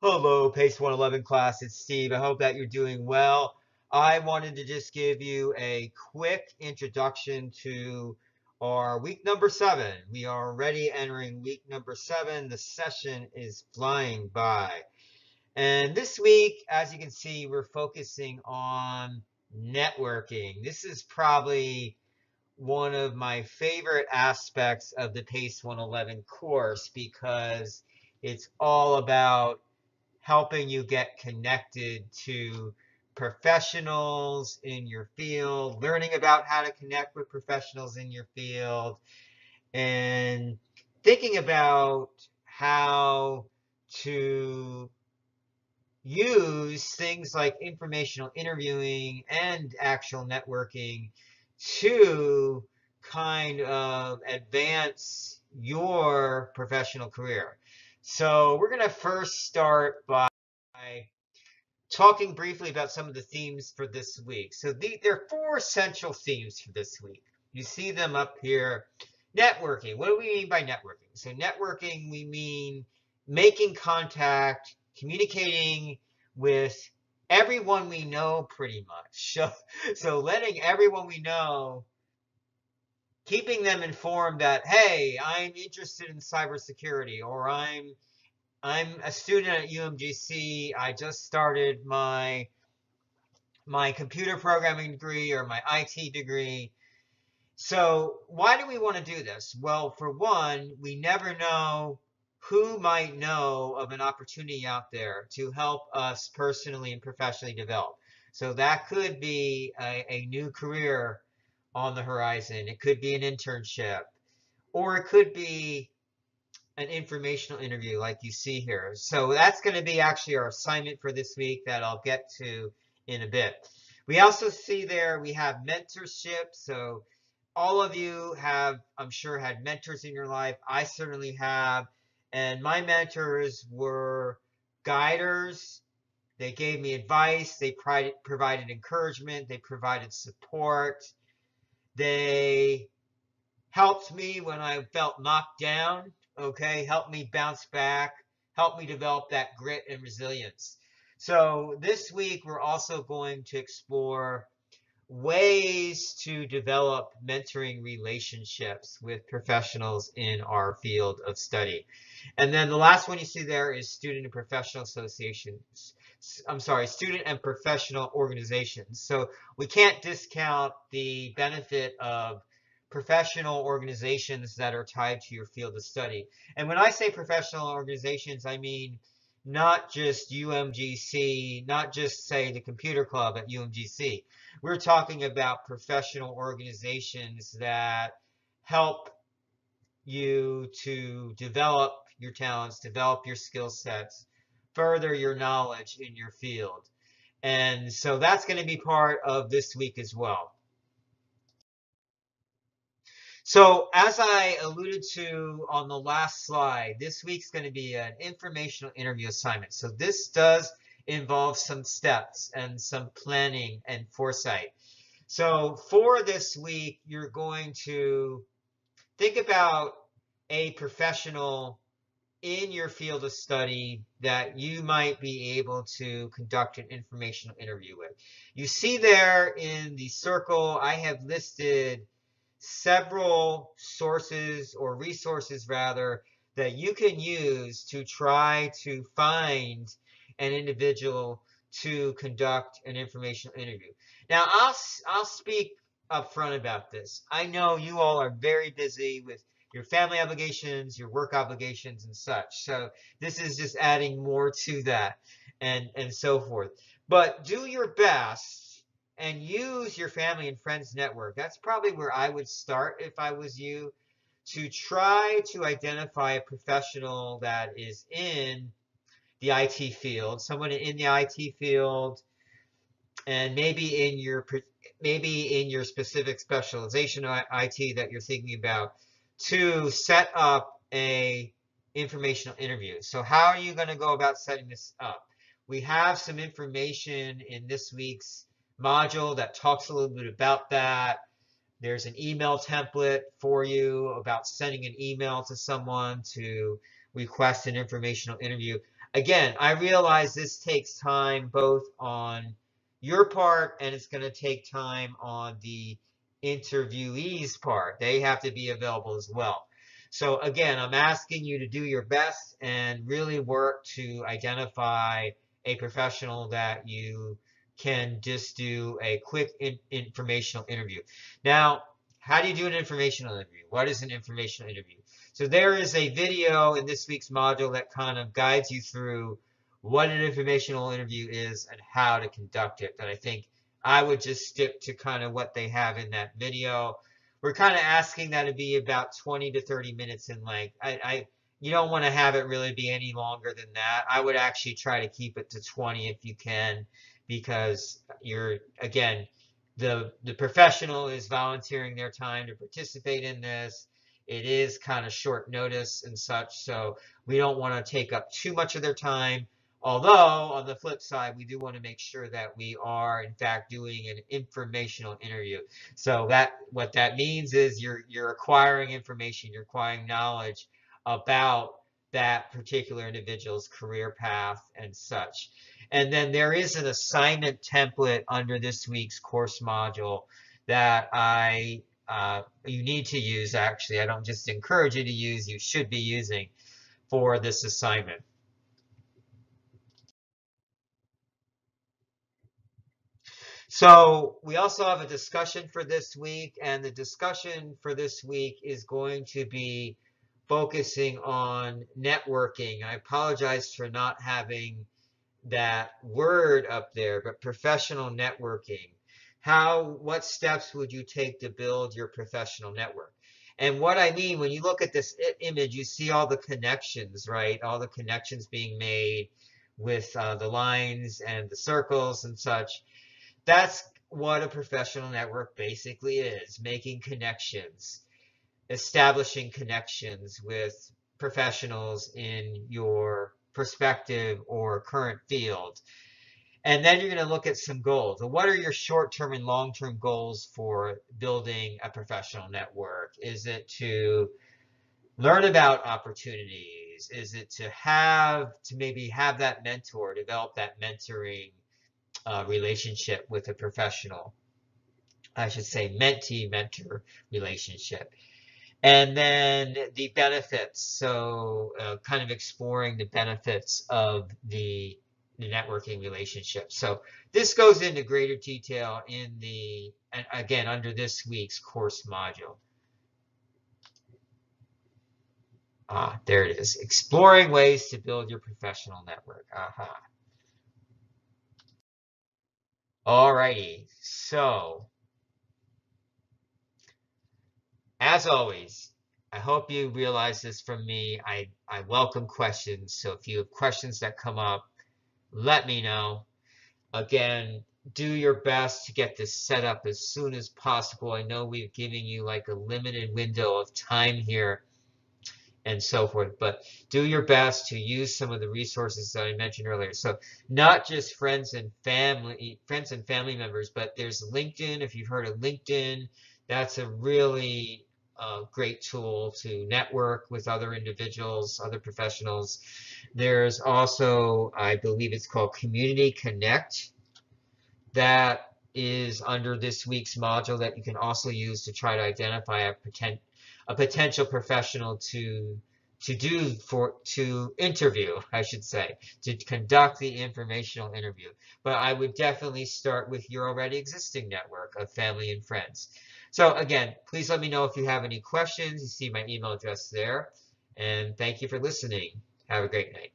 Hello, PACE 111 class. It's Steve. I hope that you're doing well. I wanted to just give you a quick introduction to our week number seven. We are already entering week number seven. The session is flying by. And this week, as you can see, we're focusing on networking. This is probably one of my favorite aspects of the PACE 111 course because it's all about helping you get connected to professionals in your field, learning about how to connect with professionals in your field, and thinking about how to use things like informational interviewing and actual networking to kind of advance your professional career. So we're going to first start by talking briefly about some of the themes for this week. So the, there are four essential themes for this week. You see them up here. Networking. What do we mean by networking? So networking, we mean making contact, communicating with everyone we know pretty much. So, so letting everyone we know keeping them informed that hey i'm interested in cybersecurity or i'm i'm a student at umgc i just started my my computer programming degree or my it degree. So why do we want to do this? Well for one we never know who might know of an opportunity out there to help us personally and professionally develop. So that could be a, a new career on the horizon. It could be an internship, or it could be an informational interview like you see here. So that's going to be actually our assignment for this week that I'll get to in a bit. We also see there we have mentorship. So all of you have, I'm sure, had mentors in your life. I certainly have. And my mentors were guiders. They gave me advice. They provided encouragement. They provided support. They helped me when I felt knocked down, okay, helped me bounce back, helped me develop that grit and resilience. So this week, we're also going to explore ways to develop mentoring relationships with professionals in our field of study. And then the last one you see there is student and professional associations. I'm sorry, student and professional organizations. So we can't discount the benefit of professional organizations that are tied to your field of study. And when I say professional organizations, I mean not just UMGC, not just say the computer club at UMGC. We're talking about professional organizations that help you to develop your talents, develop your skill sets, further your knowledge in your field. And so that's going to be part of this week as well. So as I alluded to on the last slide, this week's going to be an informational interview assignment. So this does involve some steps and some planning and foresight. So for this week, you're going to think about a professional in your field of study that you might be able to conduct an informational interview with. You see there in the circle, I have listed several sources or resources rather that you can use to try to find an individual to conduct an informational interview. Now, I'll, I'll speak upfront about this. I know you all are very busy with your family obligations, your work obligations, and such. So this is just adding more to that and, and so forth. But do your best and use your family and friends network. That's probably where I would start if I was you to try to identify a professional that is in the IT field, someone in the IT field, and maybe in your maybe in your specific specialization IT that you're thinking about to set up a informational interview. So how are you going to go about setting this up? We have some information in this week's module that talks a little bit about that. There's an email template for you about sending an email to someone to request an informational interview. again, I realize this takes time both on your part and it's going to take time on the interviewee's part. They have to be available as well. So again, I'm asking you to do your best and really work to identify a professional that you can just do a quick in informational interview. Now, how do you do an informational interview? What is an informational interview? So there is a video in this week's module that kind of guides you through what an informational interview is and how to conduct it. And I think I would just stick to kind of what they have in that video. We're kind of asking that to be about 20 to 30 minutes in length. I, I you don't want to have it really be any longer than that. I would actually try to keep it to 20 if you can, because you're again, the the professional is volunteering their time to participate in this. It is kind of short notice and such, so we don't want to take up too much of their time. Although, on the flip side, we do want to make sure that we are, in fact, doing an informational interview. So that what that means is you're you're acquiring information, you're acquiring knowledge about that particular individual's career path and such. And then there is an assignment template under this week's course module that I uh, you need to use actually. I don't just encourage you to use, you should be using for this assignment. So we also have a discussion for this week, and the discussion for this week is going to be focusing on networking. I apologize for not having that word up there, but professional networking. How, what steps would you take to build your professional network? And what I mean, when you look at this image, you see all the connections, right? All the connections being made with uh, the lines and the circles and such. That's what a professional network basically is, making connections establishing connections with professionals in your perspective or current field. And then you're going to look at some goals. what are your short-term and long-term goals for building a professional network? Is it to learn about opportunities? Is it to have, to maybe have that mentor, develop that mentoring uh, relationship with a professional? I should say mentee-mentor relationship. And then the benefits, so uh, kind of exploring the benefits of the, the networking relationship. So this goes into greater detail in the, again, under this week's course module. Ah, there it is. Exploring ways to build your professional network. Aha. Alrighty, so as always, I hope you realize this from me. I, I welcome questions. So if you have questions that come up, let me know. Again, do your best to get this set up as soon as possible. I know we've given you like a limited window of time here and so forth, but do your best to use some of the resources that I mentioned earlier. So not just friends and family, friends and family members, but there's LinkedIn. If you've heard of LinkedIn, that's a really a great tool to network with other individuals, other professionals. There's also, I believe it's called Community Connect that is under this week's module that you can also use to try to identify a, poten a potential professional to to do for to interview I should say to conduct the informational interview but I would definitely start with your already existing network of family and friends so again, please let me know if you have any questions. You see my email address there. And thank you for listening. Have a great night.